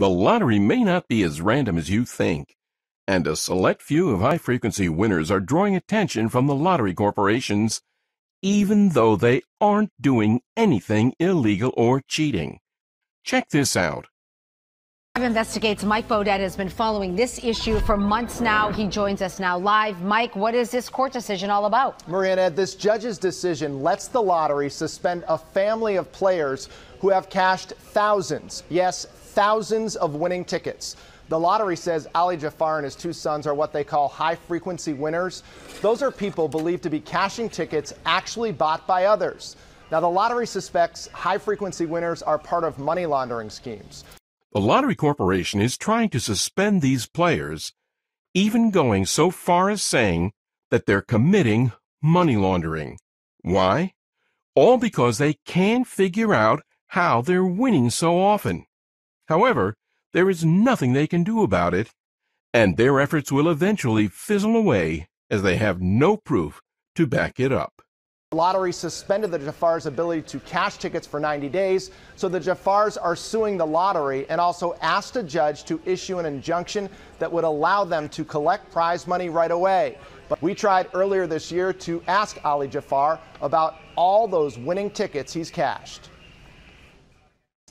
The lottery may not be as random as you think, and a select few of high frequency winners are drawing attention from the lottery corporations, even though they aren't doing anything illegal or cheating. Check this out. Investigates Mike Beaudet has been following this issue for months now. He joins us now live. Mike, what is this court decision all about? Mariana, this judge's decision lets the lottery suspend a family of players who have cashed thousands, yes, thousands of winning tickets. The lottery says Ali Jaafar and his two sons are what they call high frequency winners. Those are people believed to be cashing tickets actually bought by others. Now, the lottery suspects high frequency winners are part of money laundering schemes. The Lottery Corporation is trying to suspend these players, even going so far as saying that they're committing money laundering. Why? All because they can't figure out how they're winning so often. However, there is nothing they can do about it, and their efforts will eventually fizzle away as they have no proof to back it up. The lottery suspended the Jaafars' ability to cash tickets for 90 days, so the Jaafars are suing the lottery and also asked a judge to issue an injunction that would allow them to collect prize money right away. But we tried earlier this year to ask Ali Jaafar about all those winning tickets he's cashed.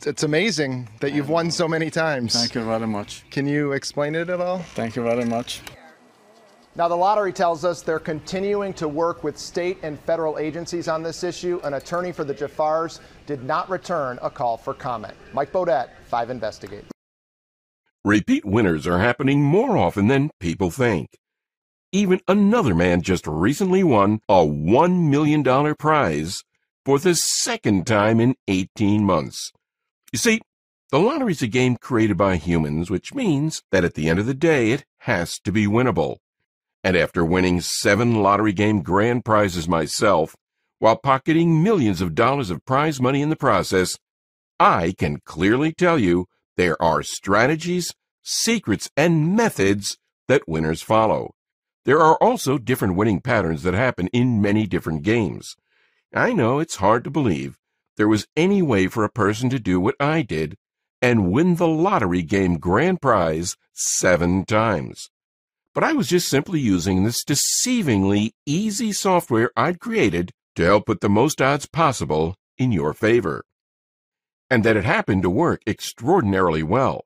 It's amazing that you've won so many times. Thank you very much. Can you explain it at all? Thank you very much. Now, the lottery tells us they're continuing to work with state and federal agencies on this issue. An attorney for the Jaafars did not return a call for comment. Mike Beaudet, 5 Investigate. Repeat winners are happening more often than people think. Even another man just recently won a $1 million prize for the second time in 18 months. You see, the lottery is a game created by humans, which means that at the end of the day, it has to be winnable. And after winning seven lottery game grand prizes myself, while pocketing millions of dollars of prize money in the process, I can clearly tell you there are strategies, secrets, and methods that winners follow. There are also different winning patterns that happen in many different games. I know it's hard to believe, there was any way for a person to do what I did and win the lottery game grand prize seven times. But I was just simply using this deceivingly easy software I'd created to help put the most odds possible in your favor. And that it happened to work extraordinarily well.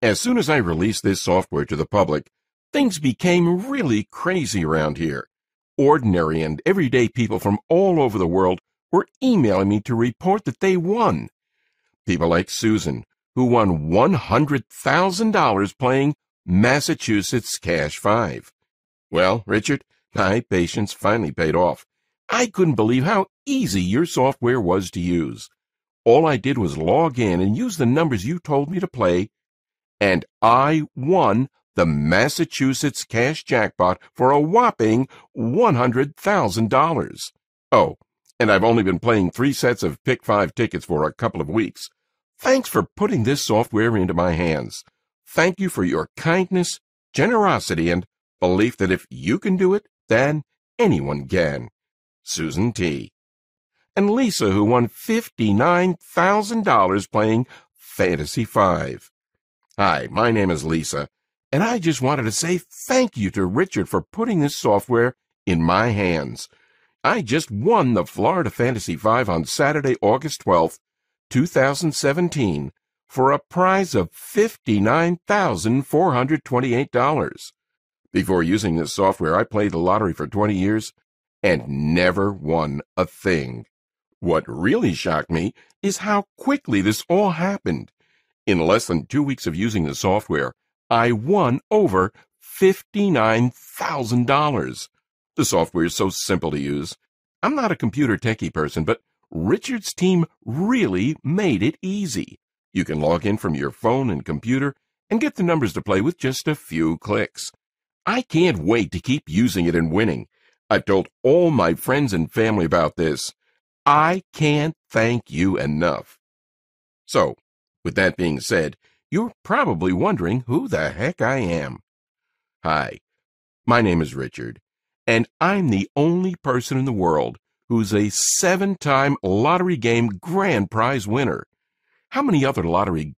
As soon as I released this software to the public, things became really crazy around here. Ordinary and everyday people from all over the world were emailing me to report that they won. People like Susan, who won $100,000 playing Massachusetts Cash 5. Well, Richard, my patience finally paid off. I couldn't believe how easy your software was to use. All I did was log in and use the numbers you told me to play, and I won the Massachusetts Cash Jackpot for a whopping $100,000. Oh, and I've only been playing three sets of Pick 5 tickets for a couple of weeks. Thanks for putting this software into my hands. Thank you for your kindness, generosity, and belief that if you can do it, then anyone can. Susan T. And Lisa, who won $59,000 playing Fantasy 5. Hi, my name is Lisa, and I just wanted to say thank you to Richard for putting this software in my hands. I just won the Florida Fantasy 5 on Saturday, August 12th, 2017, for a prize of $59,428. Before using this software, I played the lottery for 20 years and never won a thing. What really shocked me is how quickly this all happened. In less than two weeks of using the software, I won over $59,000. The software is so simple to use. I'm not a computer techie person, but Richard's team really made it easy. You can log in from your phone and computer and get the numbers to play with just a few clicks. I can't wait to keep using it and winning. I've told all my friends and family about this. I can't thank you enough. So, with that being said, you're probably wondering who the heck I am. Hi, my name is Richard, and I'm the only person in the world who's a seven time lottery game grand prize winner. How many other lottery